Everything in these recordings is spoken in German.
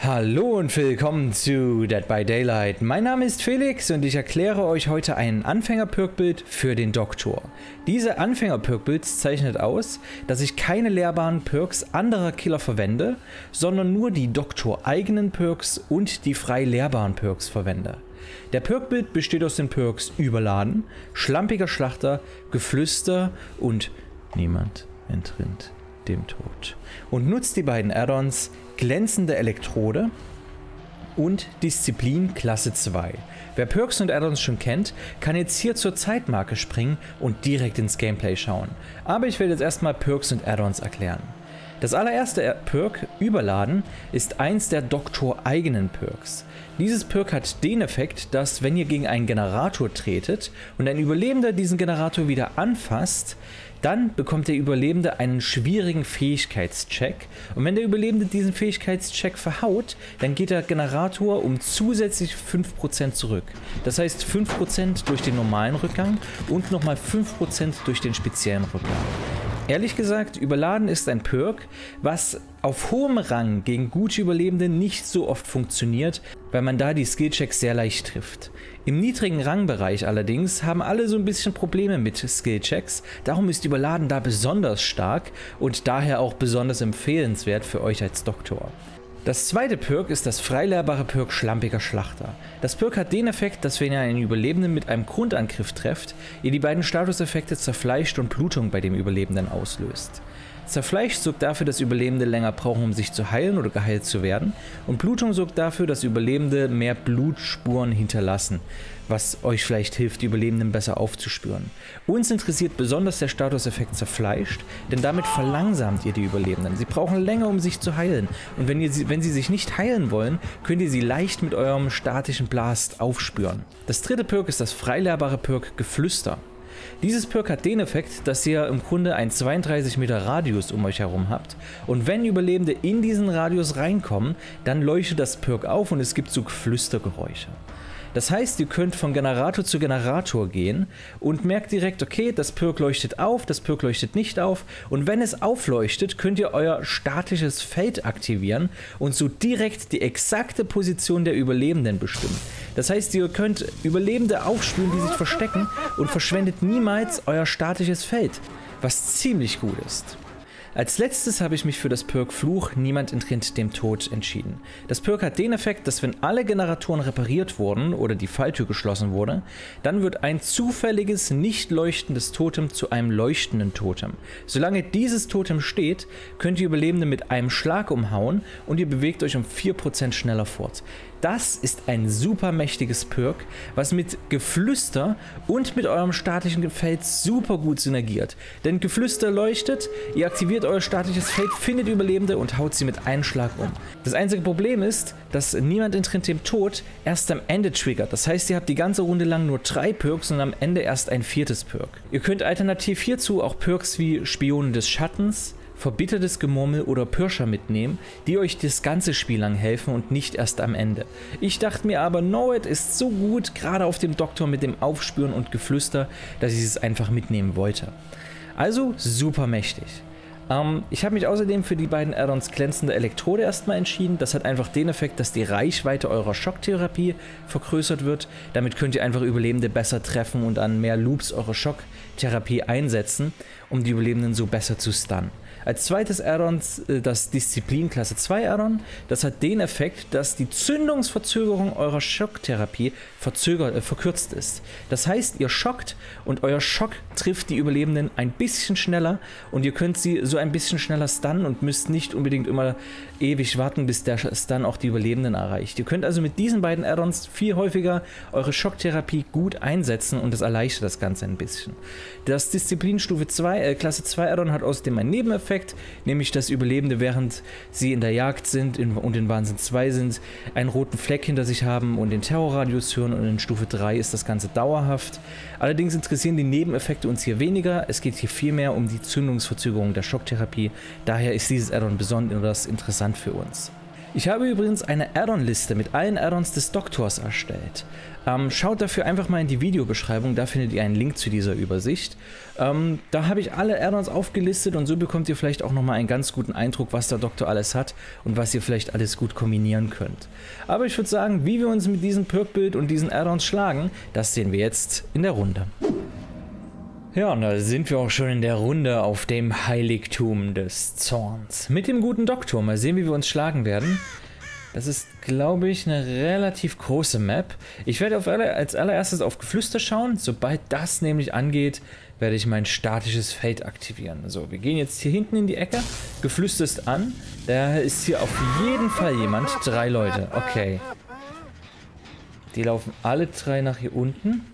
Hallo und willkommen zu Dead by Daylight. Mein Name ist Felix und ich erkläre euch heute ein Anfänger-Perk-Bild für den Doktor. Diese Anfänger-Perk-Bild zeichnet aus, dass ich keine lehrbaren Perks anderer Killer verwende, sondern nur die Doktor-eigenen Perks und die frei lehrbaren Perks verwende. Der Perk-Bild besteht aus den Perks Überladen, Schlampiger Schlachter, Geflüster und Niemand entrinnt dem Tod. Und nutzt die beiden Add-ons glänzende Elektrode und Disziplin Klasse 2. Wer Perks und Addons schon kennt, kann jetzt hier zur Zeitmarke springen und direkt ins Gameplay schauen. Aber ich werde jetzt erstmal Perks und Addons erklären. Das allererste Perk, Überladen, ist eins der Doktor-eigenen Perks. Dieses Perk hat den Effekt, dass wenn ihr gegen einen Generator tretet und ein Überlebender diesen Generator wieder anfasst, dann bekommt der Überlebende einen schwierigen Fähigkeitscheck und wenn der Überlebende diesen Fähigkeitscheck verhaut, dann geht der Generator um zusätzlich 5% zurück. Das heißt 5% durch den normalen Rückgang und nochmal 5% durch den speziellen Rückgang. Ehrlich gesagt, Überladen ist ein Perk, was auf hohem Rang gegen gute Überlebende nicht so oft funktioniert, weil man da die Skillchecks sehr leicht trifft. Im niedrigen Rangbereich allerdings haben alle so ein bisschen Probleme mit Skillchecks, darum ist Überladen da besonders stark und daher auch besonders empfehlenswert für euch als Doktor. Das zweite Perk ist das freilehrbare Perk Schlampiger Schlachter. Das Perk hat den Effekt, dass wenn ihr einen Überlebenden mit einem Grundangriff trefft, ihr die beiden Statuseffekte Zerfleischt und Blutung bei dem Überlebenden auslöst. Zerfleischt sorgt dafür, dass Überlebende länger brauchen, um sich zu heilen oder geheilt zu werden. Und Blutung sorgt dafür, dass Überlebende mehr Blutspuren hinterlassen, was euch vielleicht hilft, die Überlebenden besser aufzuspüren. Uns interessiert besonders der Statuseffekt Zerfleischt, denn damit verlangsamt ihr die Überlebenden. Sie brauchen länger, um sich zu heilen. Und wenn, ihr sie, wenn sie sich nicht heilen wollen, könnt ihr sie leicht mit eurem statischen Blast aufspüren. Das dritte Perk ist das freilehrbare Perk Geflüster. Dieses Perk hat den Effekt, dass ihr im Grunde einen 32 Meter Radius um euch herum habt und wenn Überlebende in diesen Radius reinkommen, dann leuchtet das Perk auf und es gibt so Flüstergeräusche. Das heißt, ihr könnt von Generator zu Generator gehen und merkt direkt, okay, das Perk leuchtet auf, das Perk leuchtet nicht auf und wenn es aufleuchtet, könnt ihr euer statisches Feld aktivieren und so direkt die exakte Position der Überlebenden bestimmen. Das heißt, ihr könnt Überlebende aufspüren, die sich verstecken und verschwendet niemals euer statisches Feld, was ziemlich gut ist. Als letztes habe ich mich für das Perk Fluch Niemand entrinnt dem Tod entschieden. Das Perk hat den Effekt, dass wenn alle Generatoren repariert wurden oder die Falltür geschlossen wurde, dann wird ein zufälliges, nicht leuchtendes Totem zu einem leuchtenden Totem. Solange dieses Totem steht, könnt ihr Überlebende mit einem Schlag umhauen und ihr bewegt euch um 4% schneller fort. Das ist ein super mächtiges Perk, was mit Geflüster und mit eurem statischen Feld super gut synergiert. Denn Geflüster leuchtet, ihr aktiviert euer statisches Feld, findet Überlebende und haut sie mit einem Schlag um. Das einzige Problem ist, dass niemand in dem Tod erst am Ende triggert. Das heißt, ihr habt die ganze Runde lang nur drei Perks und am Ende erst ein viertes Perk. Ihr könnt alternativ hierzu auch Perks wie Spionen des Schattens, verbittertes Gemurmel oder Pirscher mitnehmen, die euch das ganze Spiel lang helfen und nicht erst am Ende. Ich dachte mir aber, Knowit ist so gut, gerade auf dem Doktor mit dem Aufspüren und Geflüster, dass ich es einfach mitnehmen wollte. Also super mächtig. Ähm, ich habe mich außerdem für die beiden Add-ons glänzende Elektrode erstmal entschieden. Das hat einfach den Effekt, dass die Reichweite eurer Schocktherapie vergrößert wird. Damit könnt ihr einfach Überlebende besser treffen und an mehr Loops eure Schocktherapie einsetzen, um die Überlebenden so besser zu stunnen. Als zweites Addon äh, das Disziplin Klasse 2 Addon. Das hat den Effekt, dass die Zündungsverzögerung eurer Schocktherapie verzögert, äh, verkürzt ist. Das heißt, ihr schockt und euer Schock trifft die Überlebenden ein bisschen schneller und ihr könnt sie so ein bisschen schneller stunnen und müsst nicht unbedingt immer ewig warten, bis der Stun auch die Überlebenden erreicht. Ihr könnt also mit diesen beiden Addons viel häufiger eure Schocktherapie gut einsetzen und das erleichtert das Ganze ein bisschen. Das Disziplin Stufe 2, äh, Klasse 2 Addon hat außerdem einen Nebeneffekt, nämlich dass Überlebende, während sie in der Jagd sind in, und in Wahnsinn 2 sind, einen roten Fleck hinter sich haben und den Terrorradius hören und in Stufe 3 ist das Ganze dauerhaft. Allerdings interessieren die Nebeneffekte uns hier weniger, es geht hier vielmehr um die Zündungsverzögerung der Schocktherapie, daher ist dieses Addon besonders interessant für uns. Ich habe übrigens eine Add-on-Liste mit allen Add-ons des Doktors erstellt. Ähm, schaut dafür einfach mal in die Videobeschreibung, da findet ihr einen Link zu dieser Übersicht. Ähm, da habe ich alle Add-ons aufgelistet und so bekommt ihr vielleicht auch nochmal einen ganz guten Eindruck, was der Doktor alles hat und was ihr vielleicht alles gut kombinieren könnt. Aber ich würde sagen, wie wir uns mit diesem Perk-Bild und diesen Add-ons schlagen, das sehen wir jetzt in der Runde. Ja, und da sind wir auch schon in der Runde auf dem Heiligtum des Zorns. Mit dem guten Doktor. Mal sehen, wie wir uns schlagen werden. Das ist, glaube ich, eine relativ große Map. Ich werde alle, als allererstes auf Geflüster schauen. Sobald das nämlich angeht, werde ich mein statisches Feld aktivieren. So, wir gehen jetzt hier hinten in die Ecke. Geflüster ist an. Da ist hier auf jeden Fall jemand. Drei Leute. Okay. Die laufen alle drei nach hier unten.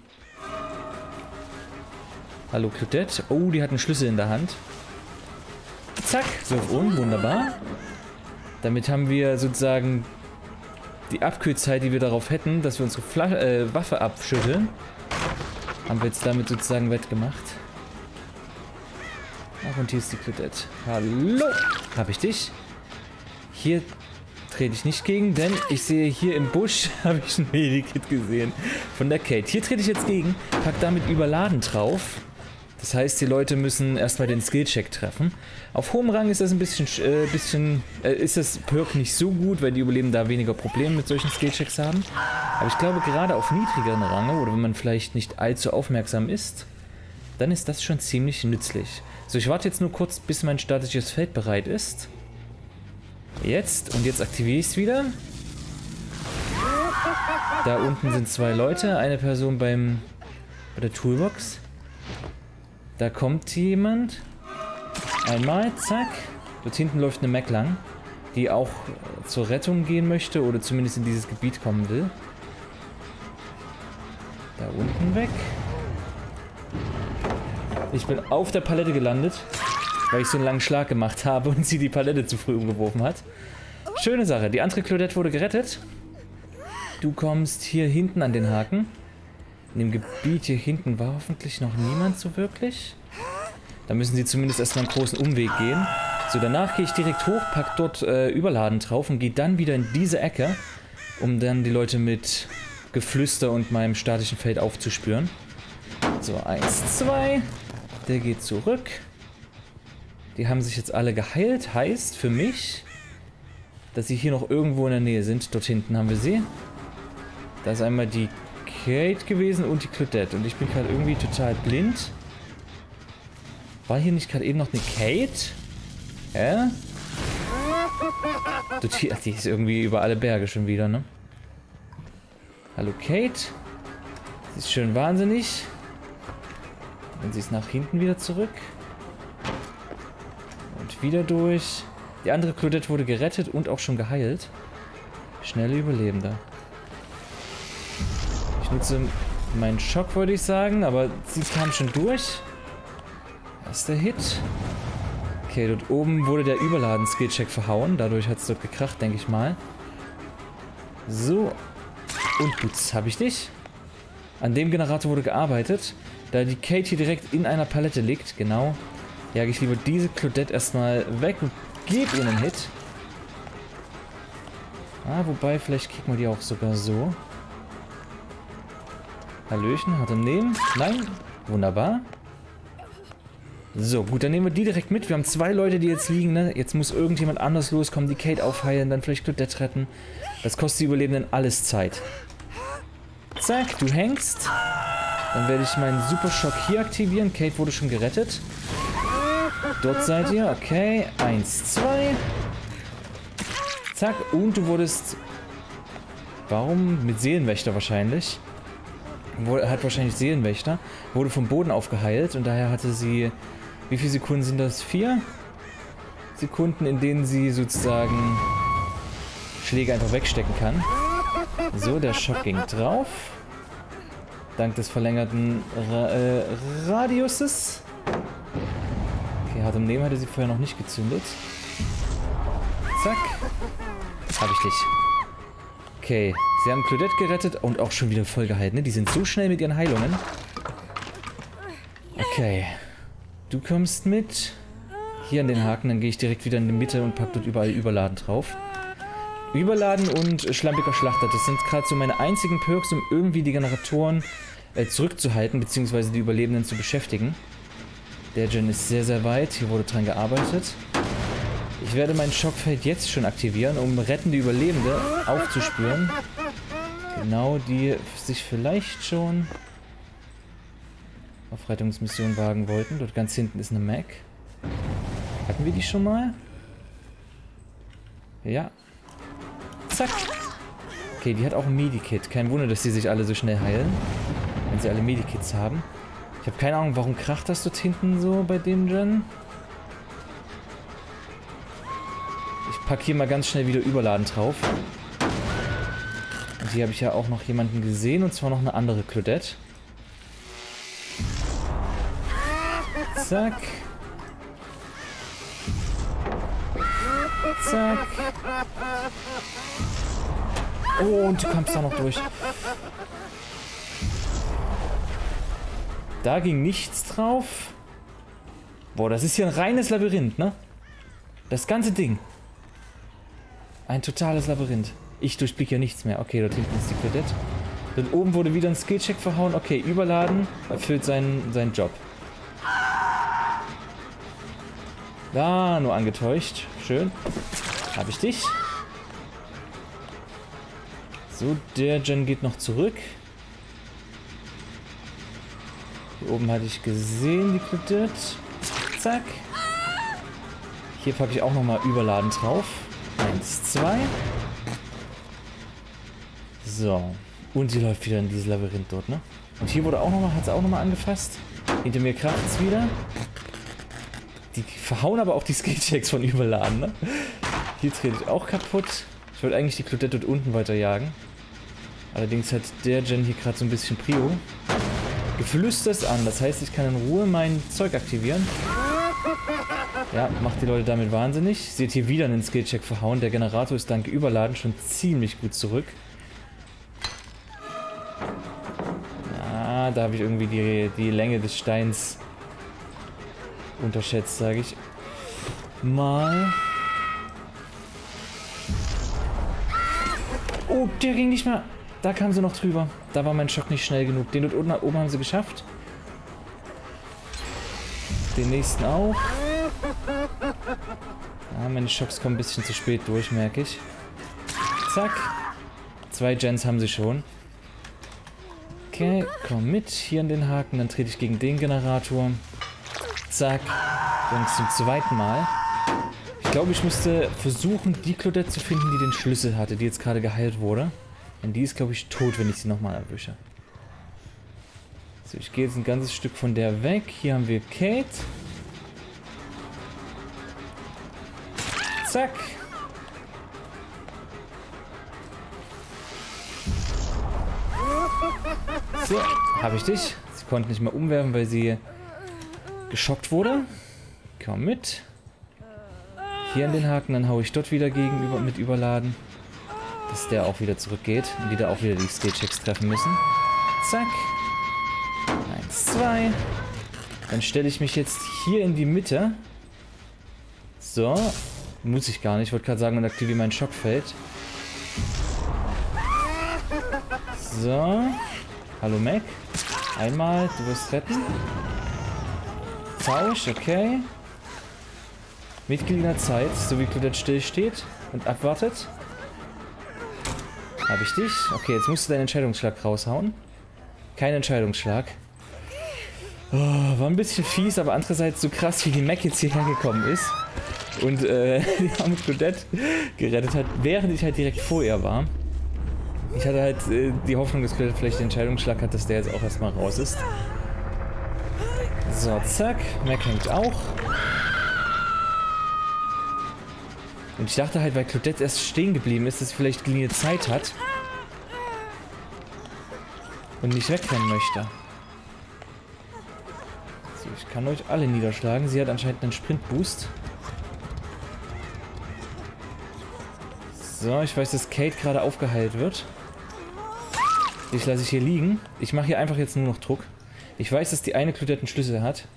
Hallo Claudette. Oh, die hat einen Schlüssel in der Hand. Zack, so um, wunderbar. Damit haben wir sozusagen die Abkühlzeit, die wir darauf hätten, dass wir unsere Fla äh, Waffe abschütteln. Haben wir jetzt damit sozusagen wettgemacht. Ach, und hier ist die Claudette. Hallo! Habe ich dich? Hier trete ich nicht gegen, denn ich sehe hier im Busch, habe ich ein Medikit gesehen von der Kate. Hier trete ich jetzt gegen, pack damit überladen drauf. Das heißt, die Leute müssen erstmal den Skillcheck treffen. Auf hohem Rang ist das ein bisschen, äh, bisschen äh, ist das Perk nicht so gut, weil die Überleben da weniger Probleme mit solchen Skillchecks haben. Aber ich glaube, gerade auf niedrigeren Range oder wenn man vielleicht nicht allzu aufmerksam ist, dann ist das schon ziemlich nützlich. So, ich warte jetzt nur kurz, bis mein statisches Feld bereit ist. Jetzt, und jetzt aktiviere ich es wieder. Da unten sind zwei Leute, eine Person beim, bei der Toolbox. Da kommt jemand. Einmal, zack. Dort hinten läuft eine Mac lang, die auch zur Rettung gehen möchte oder zumindest in dieses Gebiet kommen will. Da unten weg. Ich bin auf der Palette gelandet, weil ich so einen langen Schlag gemacht habe und sie die Palette zu früh umgeworfen hat. Schöne Sache. Die andere Claudette wurde gerettet. Du kommst hier hinten an den Haken. In dem Gebiet hier hinten war hoffentlich noch niemand so wirklich. Da müssen sie zumindest erstmal einen großen Umweg gehen. So, danach gehe ich direkt hoch, pack dort äh, Überladen drauf und gehe dann wieder in diese Ecke, um dann die Leute mit Geflüster und meinem statischen Feld aufzuspüren. So, eins, zwei. Der geht zurück. Die haben sich jetzt alle geheilt. Heißt für mich, dass sie hier noch irgendwo in der Nähe sind. Dort hinten haben wir sie. Da ist einmal die Kate gewesen und die Claudette. Und ich bin gerade irgendwie total blind. War hier nicht gerade eben noch eine Kate? Hä? Die, die ist irgendwie über alle Berge schon wieder, ne? Hallo Kate. Sie ist schön wahnsinnig. Und sie ist nach hinten wieder zurück. Und wieder durch. Die andere Claudette wurde gerettet und auch schon geheilt. Schnelle Überlebende. Ich nutze meinen Schock, würde ich sagen, aber sie kam schon durch. Erster Hit. Okay, dort oben wurde der Überladen-Skillcheck verhauen. Dadurch hat es dort gekracht, denke ich mal. So. Und gut, habe ich dich. An dem Generator wurde gearbeitet. Da die Kate hier direkt in einer Palette liegt, genau, jage ich lieber diese Claudette erstmal weg und gebe ihr einen Hit. Ah, wobei, vielleicht kriegt man die auch sogar so. Hallöchen, hat er Nehmen? Nein? Wunderbar. So, gut, dann nehmen wir die direkt mit. Wir haben zwei Leute, die jetzt liegen, ne? Jetzt muss irgendjemand anders loskommen, die Kate aufheilen, dann vielleicht Claudette retten. Das kostet die Überlebenden alles Zeit. Zack, du hängst. Dann werde ich meinen Super Schock hier aktivieren. Kate wurde schon gerettet. Dort seid ihr. Okay. Eins, zwei. Zack. Und du wurdest... Warum? Mit Seelenwächter wahrscheinlich hat wahrscheinlich Seelenwächter, wurde vom Boden aufgeheilt und daher hatte sie, wie viele Sekunden sind das? Vier Sekunden, in denen sie sozusagen Schläge einfach wegstecken kann. So, der Schock ging drauf. Dank des verlängerten Ra äh, Radiuses. Okay, hart im Nehmen hatte sie vorher noch nicht gezündet. Zack. Hab ich dich. Okay, sie haben Claudette gerettet und auch schon wieder voll gehalten. Ne? Die sind so schnell mit ihren Heilungen. Okay. Du kommst mit. Hier an den Haken, dann gehe ich direkt wieder in die Mitte und pack dort überall Überladen drauf. Überladen und schlampiger Schlachter. Das sind gerade so meine einzigen Perks, um irgendwie die Generatoren äh, zurückzuhalten, beziehungsweise die Überlebenden zu beschäftigen. Der Gen ist sehr, sehr weit. Hier wurde dran gearbeitet. Ich werde mein Schockfeld jetzt schon aktivieren, um rettende Überlebende aufzuspüren. Genau, die sich vielleicht schon auf Rettungsmission wagen wollten. Dort ganz hinten ist eine Mac. Hatten wir die schon mal? Ja. Zack. Okay, die hat auch ein Medikit. Kein Wunder, dass die sich alle so schnell heilen. Wenn sie alle Medikits haben. Ich habe keine Ahnung, warum kracht das dort hinten so bei dem Gen? Ich packe hier mal ganz schnell wieder Überladen drauf. Hier habe ich ja auch noch jemanden gesehen, und zwar noch eine andere Claudette. Zack. Zack. Oh, und du kommst da noch durch. Da ging nichts drauf. Boah, das ist hier ein reines Labyrinth, ne? Das ganze Ding. Ein totales Labyrinth. Ich durchblicke ja nichts mehr. Okay, dort hinten ist die Claudette. Dann oben wurde wieder ein Skillcheck verhauen. Okay, überladen. Erfüllt seinen, seinen Job. Da, nur angetäuscht. Schön. Habe ich dich. So, der Gen geht noch zurück. Hier oben hatte ich gesehen, die Claudette. Zack. Hier packe ich auch nochmal Überladen drauf. Eins, zwei. So. Und sie läuft wieder in dieses Labyrinth dort, ne? Und hier wurde auch nochmal, hat sie auch nochmal angefasst. Hinter mir kracht es wieder. Die verhauen aber auch die Skillchecks von Überladen, ne? Hier trete ich auch kaputt. Ich wollte eigentlich die Claudette dort unten weiterjagen. Allerdings hat der Gen hier gerade so ein bisschen Prio. Geflüster ist an, das heißt, ich kann in Ruhe mein Zeug aktivieren. Ja, macht die Leute damit wahnsinnig. Seht hier wieder einen Skillcheck verhauen. Der Generator ist dank Überladen schon ziemlich gut zurück. Da habe ich irgendwie die, die Länge des Steins unterschätzt, sage ich mal. Oh, der ging nicht mehr. Da kam sie noch drüber. Da war mein Schock nicht schnell genug. Den dort oben, oben haben sie geschafft. Den nächsten auch. Ah, meine Schocks kommen ein bisschen zu spät durch, merke ich. Zack. Zwei Gens haben sie schon. Okay, komm mit hier in den Haken. Dann trete ich gegen den Generator. Zack. Und zum zweiten Mal. Ich glaube, ich müsste versuchen, die Claudette zu finden, die den Schlüssel hatte, die jetzt gerade geheilt wurde. Denn die ist, glaube ich, tot, wenn ich sie nochmal erwische. So, ich gehe jetzt ein ganzes Stück von der weg. Hier haben wir Kate. Zack. So, habe ich dich. Sie konnte nicht mehr umwerfen, weil sie geschockt wurde. Komm mit. Hier an den Haken, dann haue ich dort wieder gegenüber mit überladen. Dass der auch wieder zurückgeht und die da auch wieder die Skillchecks treffen müssen. Zack. Eins, zwei. Dann stelle ich mich jetzt hier in die Mitte. So. Muss ich gar nicht. Ich wollte gerade sagen, und aktiviere mein Schockfeld. So. Hallo Mac. Einmal, du wirst retten. Tausch, okay. Mitglied Zeit, so wie Claudette still steht und abwartet. Habe ich dich? Okay, jetzt musst du deinen Entscheidungsschlag raushauen. Kein Entscheidungsschlag. Oh, war ein bisschen fies, aber andererseits so krass, wie die Mac jetzt hierher gekommen ist. Und äh, die arme Claudette gerettet hat, während ich halt direkt vor ihr war. Ich hatte halt äh, die Hoffnung, dass Claudette vielleicht den Entscheidungsschlag hat, dass der jetzt auch erstmal raus ist. So, zack. Mac hängt auch. Und ich dachte halt, weil Claudette erst stehen geblieben ist, dass sie vielleicht geliehene Zeit hat. Und nicht wegrennen möchte. So, ich kann euch alle niederschlagen. Sie hat anscheinend einen Sprintboost. So, ich weiß, dass Kate gerade aufgeheilt wird. Ich lasse ich hier liegen. Ich mache hier einfach jetzt nur noch Druck. Ich weiß, dass die eine Claudette einen Schlüssel hat.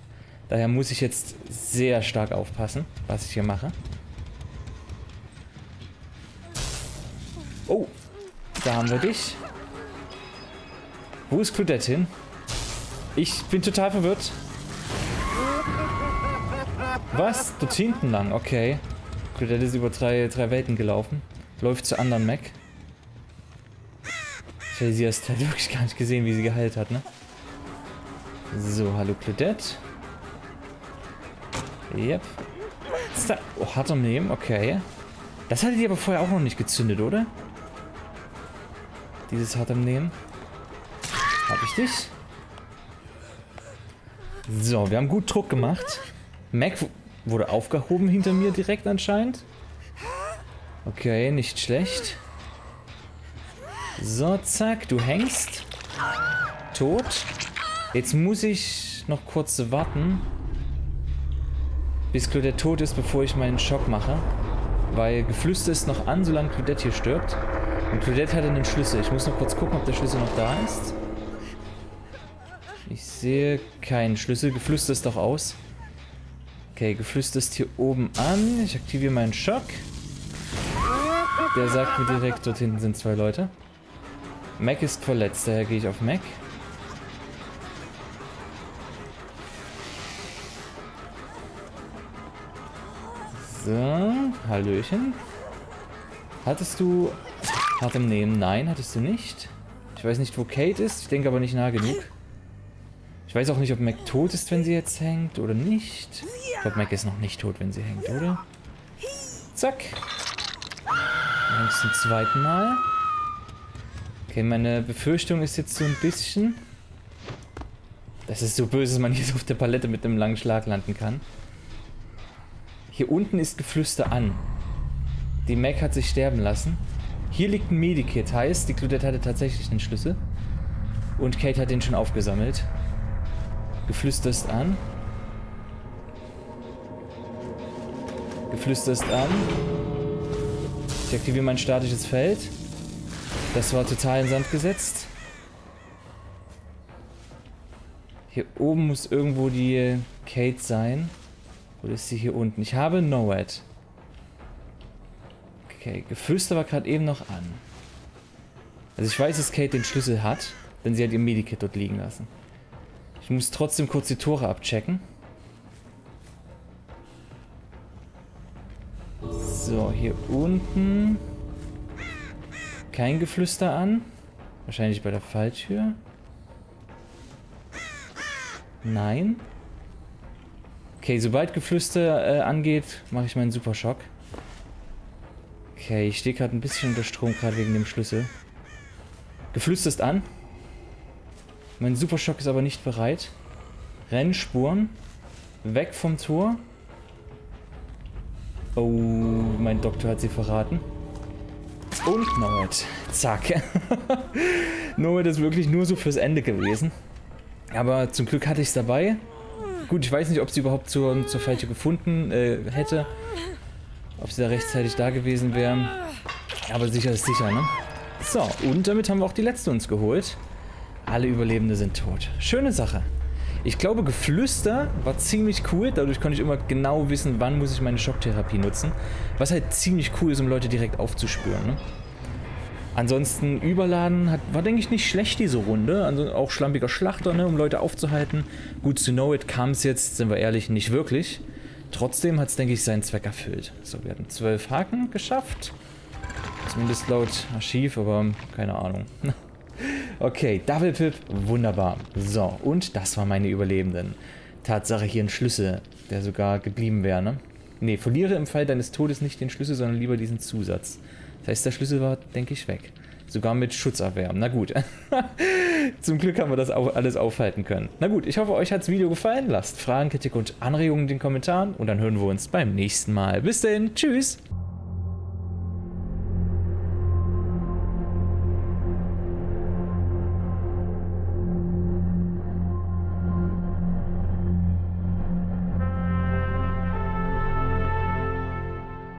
Daher muss ich jetzt sehr stark aufpassen, was ich hier mache. Oh, da haben wir dich. Wo ist Claudette hin? Ich bin total verwirrt. Was? Dort hinten lang, okay. Claudette ist über drei, drei Welten gelaufen. Läuft zu anderen Mac. Hätte sie erst halt wirklich gar nicht gesehen, wie sie geheilt hat, ne? So, hallo Claudette. Yep. Da? Oh, hart am Nehmen, okay. Das hatte die aber vorher auch noch nicht gezündet, oder? Dieses hart am Nehmen. Hab ich dich? So, wir haben gut Druck gemacht. Mac wurde aufgehoben hinter mir direkt anscheinend. Okay, nicht schlecht. So, zack, du hängst. Tot. Jetzt muss ich noch kurz warten, bis Claudette tot ist, bevor ich meinen Schock mache. Weil Geflüster ist noch an, solange Claudette hier stirbt. Und Claudette hatte einen Schlüssel. Ich muss noch kurz gucken, ob der Schlüssel noch da ist. Ich sehe keinen Schlüssel. Geflüster ist doch aus. Okay, Geflüster ist hier oben an. Ich aktiviere meinen Schock. Der sagt mir direkt, dort hinten sind zwei Leute. Mac ist verletzt, daher gehe ich auf Mac. So, Hallöchen. Hattest du hart im Nehmen? Nein, hattest du nicht. Ich weiß nicht, wo Kate ist. Ich denke aber nicht nah genug. Ich weiß auch nicht, ob Mac tot ist, wenn sie jetzt hängt oder nicht. Ich glaube, Mac ist noch nicht tot, wenn sie hängt, oder? Zack. Dann zum zweiten Mal. Okay, meine Befürchtung ist jetzt so ein bisschen... Das ist so böse, dass man hier so auf der Palette mit einem langen Schlag landen kann. Hier unten ist Geflüster an. Die Mac hat sich sterben lassen. Hier liegt ein Medikit, heißt, die Claudette hatte tatsächlich den Schlüssel. Und Kate hat den schon aufgesammelt. Geflüster ist an. Geflüster ist an. Ich aktiviere mein statisches Feld. Das war total in Sand gesetzt. Hier oben muss irgendwo die Kate sein. Oder ist sie hier unten? Ich habe Noad. Okay, Geflüster war gerade eben noch an. Also ich weiß, dass Kate den Schlüssel hat, denn sie hat ihr Medikit dort liegen lassen. Ich muss trotzdem kurz die Tore abchecken. So, hier unten. Kein Geflüster an. Wahrscheinlich bei der Falltür. Nein. Okay, sobald Geflüster äh, angeht, mache ich meinen Superschock. Okay, ich stehe gerade ein bisschen unter Strom, gerade wegen dem Schlüssel. Geflüster ist an. Mein Superschock ist aber nicht bereit. Rennspuren. Weg vom Tor. Oh, mein Doktor hat sie verraten. Und Norbert. Zack. Norbert ist wirklich nur so fürs Ende gewesen. Aber zum Glück hatte ich es dabei. Gut, ich weiß nicht, ob sie überhaupt zur, zur Fährte gefunden äh, hätte. Ob sie da rechtzeitig da gewesen wäre. Aber sicher ist sicher, ne? So, und damit haben wir auch die letzte uns geholt. Alle Überlebende sind tot. Schöne Sache. Ich glaube, Geflüster war ziemlich cool. Dadurch konnte ich immer genau wissen, wann muss ich meine Schocktherapie nutzen. Was halt ziemlich cool ist, um Leute direkt aufzuspüren. Ne? Ansonsten Überladen hat, war, denke ich, nicht schlecht diese Runde. Also auch schlampiger Schlachter, ne, um Leute aufzuhalten. Gut to know it kam es jetzt, sind wir ehrlich, nicht wirklich. Trotzdem hat es, denke ich, seinen Zweck erfüllt. So, wir hatten zwölf Haken geschafft. Zumindest laut Archiv, aber keine Ahnung. Okay, Double Pip, wunderbar. So, und das waren meine Überlebenden. Tatsache hier ein Schlüssel, der sogar geblieben wäre, ne? Ne, verliere im Fall deines Todes nicht den Schlüssel, sondern lieber diesen Zusatz. Das heißt, der Schlüssel war, denke ich, weg. Sogar mit Schutzabwehr. Na gut. Zum Glück haben wir das auch alles aufhalten können. Na gut, ich hoffe, euch hat das Video gefallen. Lasst Fragen, Kritik und Anregungen in den Kommentaren und dann hören wir uns beim nächsten Mal. Bis dahin, tschüss!